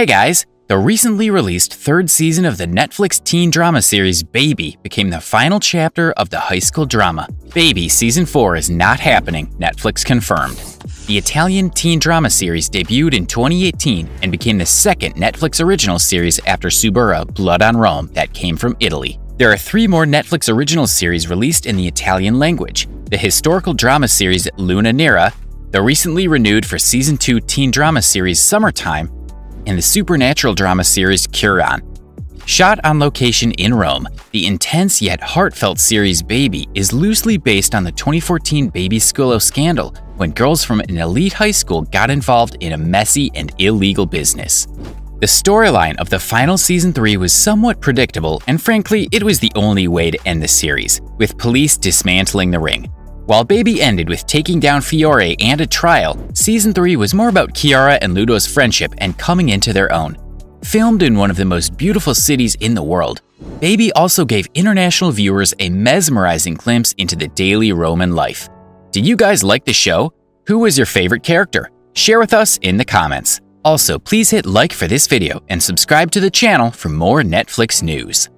Hey guys! The recently released third season of the Netflix teen drama series Baby became the final chapter of the high school drama. Baby Season 4 is not happening, Netflix confirmed. The Italian teen drama series debuted in 2018 and became the second Netflix original series after Suburra Blood on Rome that came from Italy. There are three more Netflix original series released in the Italian language the historical drama series Luna Nera, the recently renewed for season 2 teen drama series Summertime, the supernatural drama series Curon. Shot on location in Rome, the intense yet heartfelt series Baby is loosely based on the 2014 Baby Squillo scandal when girls from an elite high school got involved in a messy and illegal business. The storyline of the final season 3 was somewhat predictable, and frankly, it was the only way to end the series, with police dismantling the ring. While Baby ended with taking down Fiore and a trial, season 3 was more about Chiara and Ludo's friendship and coming into their own. Filmed in one of the most beautiful cities in the world, Baby also gave international viewers a mesmerizing glimpse into the daily Roman life. Did you guys like the show? Who was your favorite character? Share with us in the comments. Also, please hit like for this video and subscribe to the channel for more Netflix news.